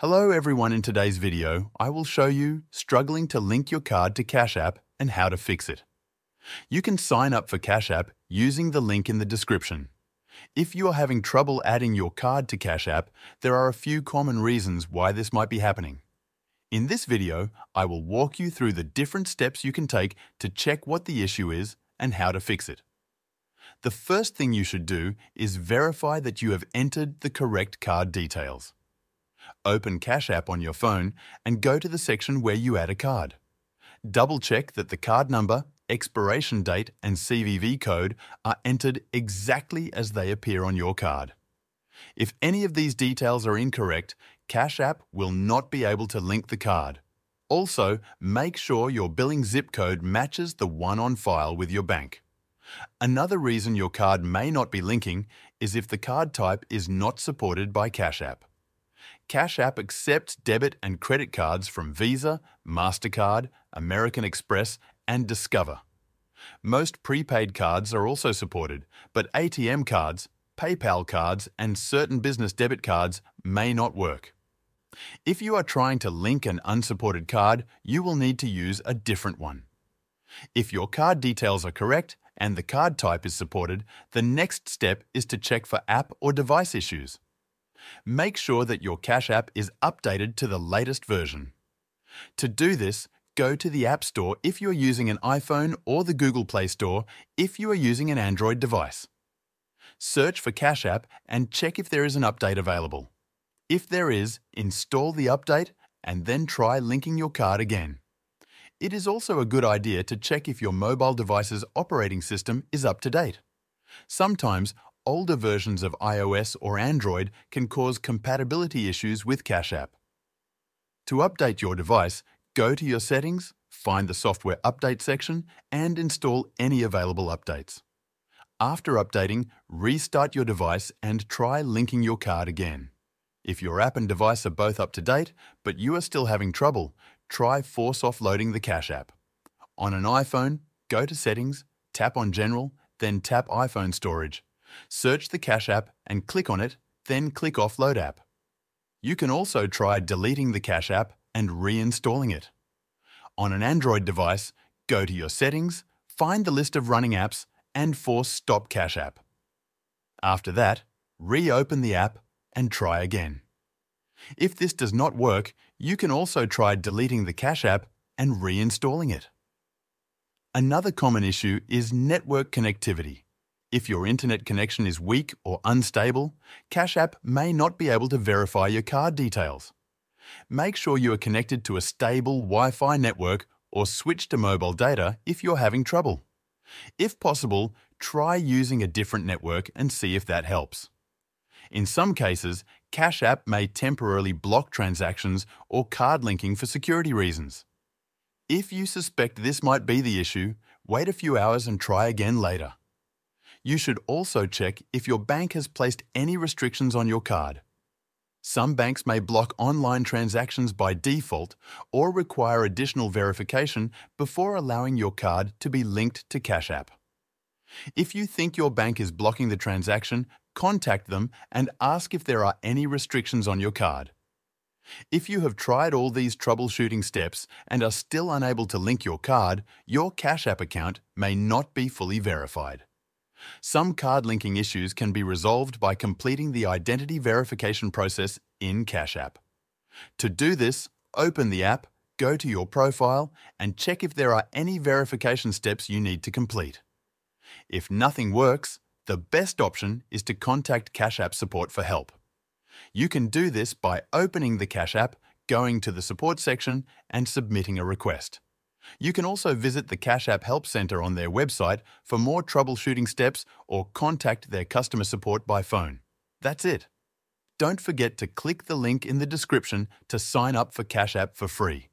Hello everyone in today's video, I will show you struggling to link your card to Cash App and how to fix it. You can sign up for Cash App using the link in the description. If you are having trouble adding your card to Cash App, there are a few common reasons why this might be happening. In this video, I will walk you through the different steps you can take to check what the issue is and how to fix it. The first thing you should do is verify that you have entered the correct card details. Open Cash App on your phone and go to the section where you add a card. Double check that the card number, expiration date and CVV code are entered exactly as they appear on your card. If any of these details are incorrect, Cash App will not be able to link the card. Also, make sure your billing zip code matches the one on file with your bank. Another reason your card may not be linking is if the card type is not supported by Cash App. Cash App accepts debit and credit cards from Visa, MasterCard, American Express, and Discover. Most prepaid cards are also supported, but ATM cards, PayPal cards, and certain business debit cards may not work. If you are trying to link an unsupported card, you will need to use a different one. If your card details are correct and the card type is supported, the next step is to check for app or device issues. Make sure that your Cash App is updated to the latest version. To do this, go to the App Store if you're using an iPhone or the Google Play Store if you are using an Android device. Search for Cash App and check if there is an update available. If there is, install the update and then try linking your card again. It is also a good idea to check if your mobile device's operating system is up to date. Sometimes older versions of iOS or Android can cause compatibility issues with Cash App. To update your device, go to your settings, find the software update section, and install any available updates. After updating, restart your device and try linking your card again. If your app and device are both up to date, but you are still having trouble, try force offloading the Cash App. On an iPhone, go to Settings, tap on General, then tap iPhone Storage. Search the Cash App and click on it, then click Offload App. You can also try deleting the Cash App and reinstalling it. On an Android device, go to your settings, find the list of running apps, and force Stop Cash App. After that, reopen the app and try again. If this does not work, you can also try deleting the Cash App and reinstalling it. Another common issue is network connectivity. If your internet connection is weak or unstable, Cash App may not be able to verify your card details. Make sure you are connected to a stable Wi-Fi network or switch to mobile data if you're having trouble. If possible, try using a different network and see if that helps. In some cases, Cash App may temporarily block transactions or card linking for security reasons. If you suspect this might be the issue, wait a few hours and try again later. You should also check if your bank has placed any restrictions on your card. Some banks may block online transactions by default or require additional verification before allowing your card to be linked to Cash App. If you think your bank is blocking the transaction, contact them and ask if there are any restrictions on your card. If you have tried all these troubleshooting steps and are still unable to link your card, your Cash App account may not be fully verified. Some card linking issues can be resolved by completing the identity verification process in Cash App. To do this, open the app, go to your profile, and check if there are any verification steps you need to complete. If nothing works, the best option is to contact Cash App support for help. You can do this by opening the Cash App, going to the support section, and submitting a request. You can also visit the Cash App Help Center on their website for more troubleshooting steps or contact their customer support by phone. That's it. Don't forget to click the link in the description to sign up for Cash App for free.